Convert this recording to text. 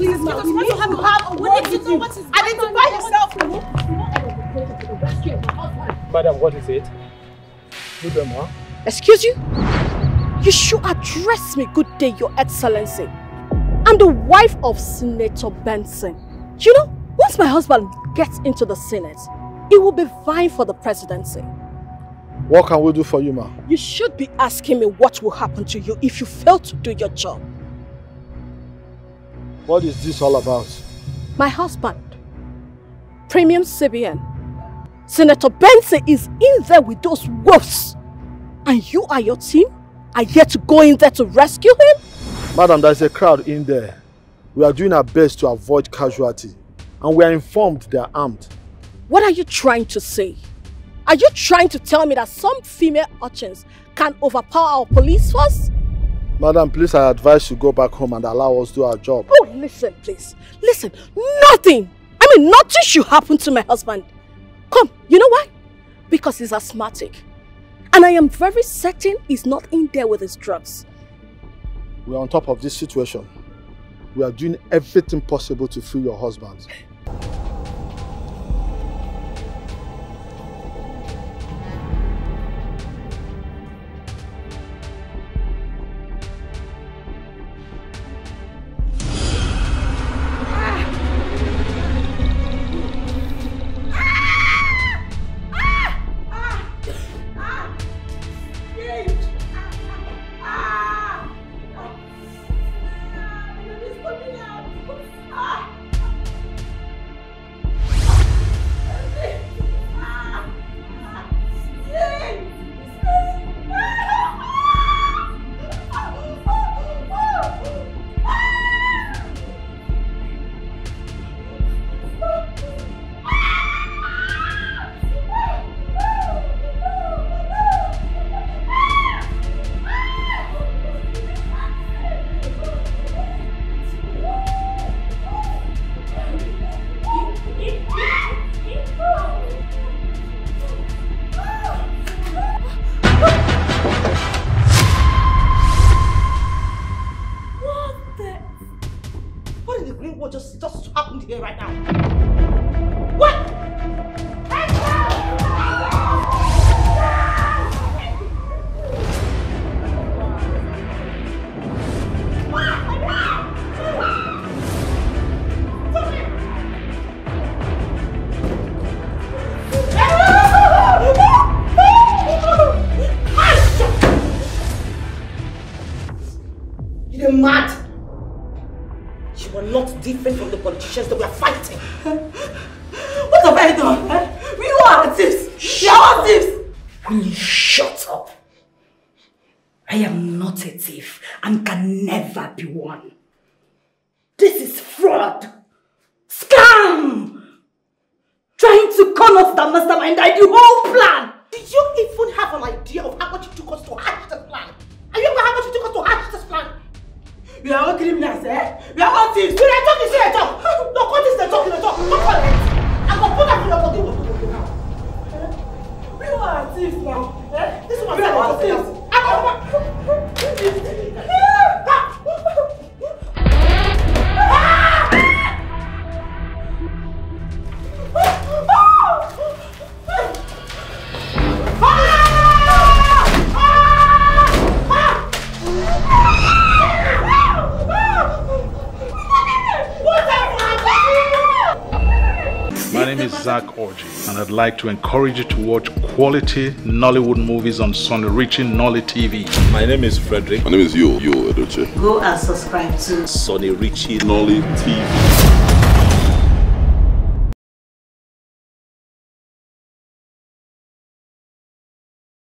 Please, ma'am. We need to have a word with you. Identify yourself. Madam, what is it? Good them, huh? Excuse you? You should address me, good day, your excellency. I'm the wife of Senator Benson. You know, once my husband gets into the Senate, it will be fine for the presidency. What can we do for you, ma? You should be asking me what will happen to you if you fail to do your job. What is this all about? My husband, Premium CBN, Senator Benson is in there with those wolves. And you and your team are yet to go in there to rescue him? Madam, there's a crowd in there. We are doing our best to avoid casualty. And we are informed they are armed. What are you trying to say? Are you trying to tell me that some female urchins can overpower our police force? Madam, please, I advise you go back home and allow us do our job. Oh, listen, please. Listen, nothing. I mean, nothing should happen to my husband. Come, you know why? Because he's asthmatic. And I am very certain he's not in there with his drugs. We are on top of this situation. We are doing everything possible to free your husband. Just right now? You are not different from the politicians that we are fighting. What have I done? eh? We all are thieves! We are thieves! You shut up? I am not a thief and can never be one. This is fraud! Scam! Trying to con us the mastermind the whole plan! Did you even have an idea of how much it took us to hatch this plan? Are you aware how much it took us to hatch this plan? We are all criminals, eh? Zach Orji, and I'd like to encourage you to watch quality Nollywood movies on SunyRichy NollyTV. My name is Frederick. My name is Yo Yo Edoche. Go and subscribe to Sonny Richie Nolly TV.